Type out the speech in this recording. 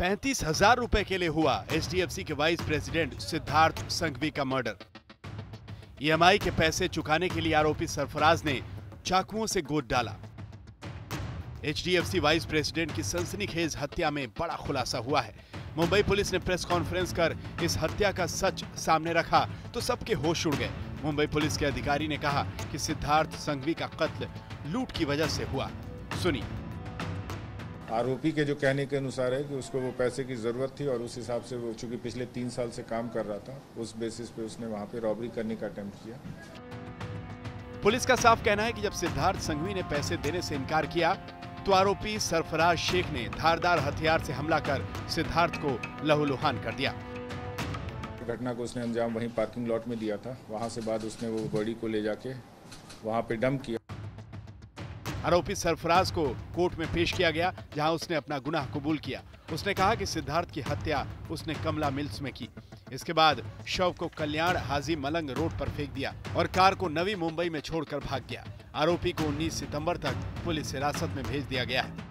पैंतीस हज़ार रूपए के लिए हुआ एचडीएफसी के वाइस प्रेसिडेंट सिद्धार्थ संघवी का मर्डर। ईएमआई के पैसे चुकाने के लिए आरोपी सरफराज ने चाकुओं से गोद डाला। एचडीएफसी वाइस प्रेसिडेंट की सनसनीखेज हत्या में बड़ा खुलासा हुआ है। मुंबई पुलिस ने प्रेस कॉन्फ्रेंस कर इस हत्या का सच सामने रखा तो सबके होश उड़ गए। मुंबई पुलिस के अधिकारी ने कहा कि सिद्धार्थ संघवी का कत्ल लूट की वजह से हुआ। सुनिए। आरोपी के जो कहने के अनुसार है कि उसको वो पैसे की ज़रूरत थी और उस हिसाब से वो चूँकि पिछले तीन साल से काम कर रहा था उस बेसिस पे उसने वहाँ पे रॉबरी करने का अटेम्प्ट किया। पुलिस का साफ़ कहना है कि जब सिद्धार्थ संघवी ने पैसे देने से इनकार किया तो आरोपी सरफराज शेख ने धारदार हथियार से हमला कर सिद्धार्थ को लहूलुहान कर दिया। घटना को उसने अंजाम वहीं पार्किंग लॉट में दिया था। वहाँ से बाद उसने वो बॉडी को ले जाके वहाँ पे डंप किया। आरोपी सरफराज को कोर्ट में पेश किया गया, जहाँ उसने अपना गुनाह कबूल किया। उसने कहा कि सिद्धार्थ की हत्या उसने कमला मिल्स में की। इसके बाद शव को कल्याण हाजी मलंग रोड पर फेंक दिया और कार को नवी मुंबई में छोड़कर भाग गया। आरोपी को 19 सितंबर तक पुलिस हिरासत में भेज दिया गया है।